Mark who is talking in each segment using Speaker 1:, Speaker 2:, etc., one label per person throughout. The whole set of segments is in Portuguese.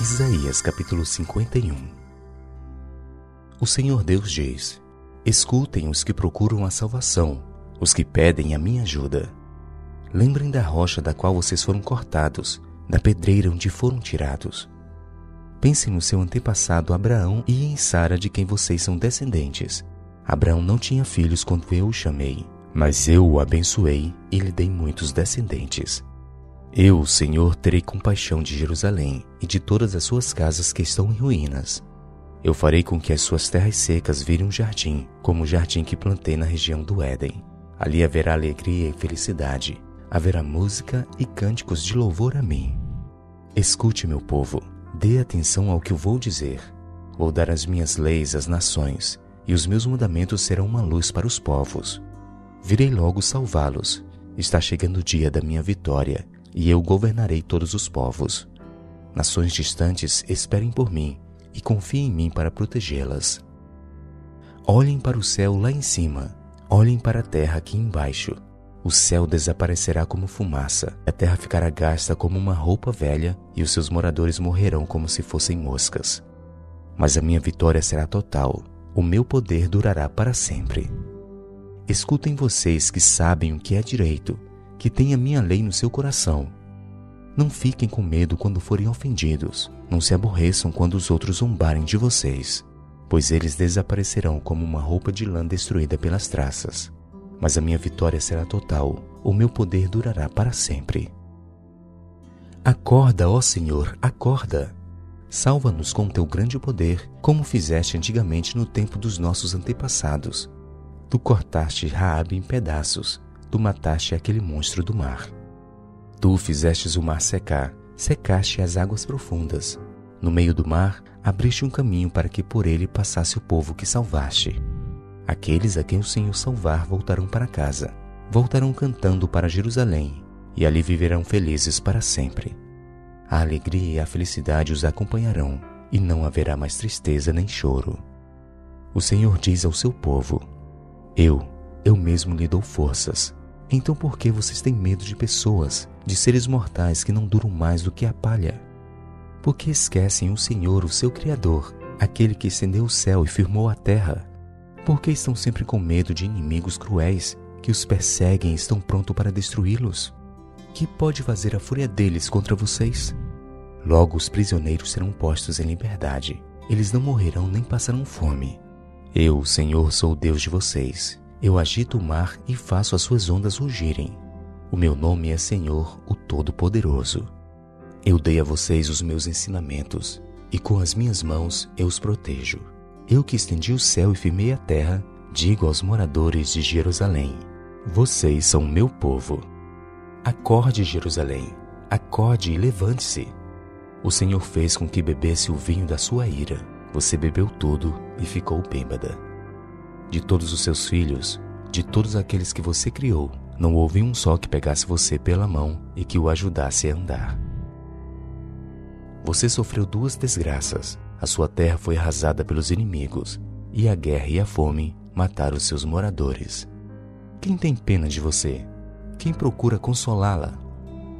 Speaker 1: Isaías capítulo 51 O Senhor Deus diz: Escutem os que procuram a salvação, os que pedem a minha ajuda. Lembrem da rocha da qual vocês foram cortados, da pedreira onde foram tirados. Pensem no seu antepassado Abraão e em Sara, de quem vocês são descendentes. Abraão não tinha filhos quando eu o chamei, mas eu o abençoei e lhe dei muitos descendentes. Eu, Senhor, terei compaixão de Jerusalém e de todas as suas casas que estão em ruínas. Eu farei com que as suas terras secas virem um jardim, como o jardim que plantei na região do Éden. Ali haverá alegria e felicidade, haverá música e cânticos de louvor a mim. Escute, meu povo, dê atenção ao que eu vou dizer. Vou dar as minhas leis às nações, e os meus mandamentos serão uma luz para os povos. Virei logo salvá-los. Está chegando o dia da minha vitória e eu governarei todos os povos. Nações distantes esperem por mim e confiem em mim para protegê-las. Olhem para o céu lá em cima, olhem para a terra aqui embaixo. O céu desaparecerá como fumaça, a terra ficará gasta como uma roupa velha e os seus moradores morrerão como se fossem moscas. Mas a minha vitória será total, o meu poder durará para sempre. Escutem vocês que sabem o que é direito que tenha minha lei no seu coração. Não fiquem com medo quando forem ofendidos, não se aborreçam quando os outros zombarem de vocês, pois eles desaparecerão como uma roupa de lã destruída pelas traças. Mas a minha vitória será total, o meu poder durará para sempre. Acorda, ó Senhor, acorda! Salva-nos com teu grande poder, como fizeste antigamente no tempo dos nossos antepassados. Tu cortaste Raabe em pedaços tu mataste aquele monstro do mar. Tu fizestes o mar secar, secaste as águas profundas. No meio do mar, abriste um caminho para que por ele passasse o povo que salvaste. Aqueles a quem o Senhor salvar voltarão para casa, voltarão cantando para Jerusalém, e ali viverão felizes para sempre. A alegria e a felicidade os acompanharão, e não haverá mais tristeza nem choro. O Senhor diz ao seu povo: Eu, eu mesmo lhe dou forças então por que vocês têm medo de pessoas, de seres mortais que não duram mais do que a palha? Por que esquecem o Senhor, o seu Criador, aquele que estendeu o céu e firmou a terra? Por que estão sempre com medo de inimigos cruéis que os perseguem e estão prontos para destruí-los? Que pode fazer a fúria deles contra vocês? Logo os prisioneiros serão postos em liberdade. Eles não morrerão nem passarão fome. Eu, Senhor, sou o Deus de vocês eu agito o mar e faço as suas ondas rugirem. O meu nome é Senhor, o Todo-Poderoso. Eu dei a vocês os meus ensinamentos, e com as minhas mãos eu os protejo. Eu que estendi o céu e firmei a terra, digo aos moradores de Jerusalém: Vocês são meu povo. Acorde, Jerusalém, acorde e levante-se. O Senhor fez com que bebesse o vinho da sua ira. Você bebeu tudo e ficou bêbada de todos os seus filhos, de todos aqueles que você criou, não houve um só que pegasse você pela mão e que o ajudasse a andar. Você sofreu duas desgraças. A sua terra foi arrasada pelos inimigos, e a guerra e a fome mataram seus moradores. Quem tem pena de você? Quem procura consolá-la?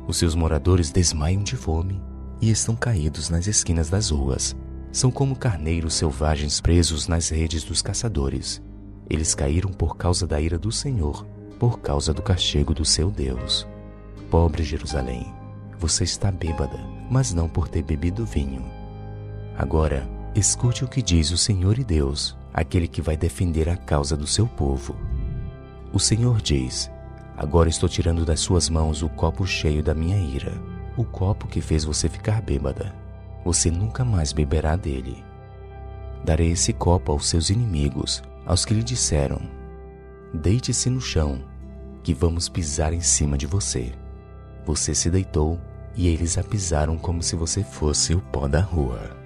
Speaker 1: Os seus moradores desmaiam de fome e estão caídos nas esquinas das ruas. São como carneiros selvagens presos nas redes dos caçadores. Eles caíram por causa da ira do Senhor, por causa do castigo do seu Deus. Pobre Jerusalém, você está bêbada, mas não por ter bebido vinho. Agora, escute o que diz o Senhor e Deus, aquele que vai defender a causa do seu povo. O Senhor diz: Agora estou tirando das suas mãos o copo cheio da minha ira, o copo que fez você ficar bêbada. Você nunca mais beberá dele. Darei esse copo aos seus inimigos, aos que lhe disseram: Deite-se no chão, que vamos pisar em cima de você. Você se deitou e eles a pisaram como se você fosse o pó da rua.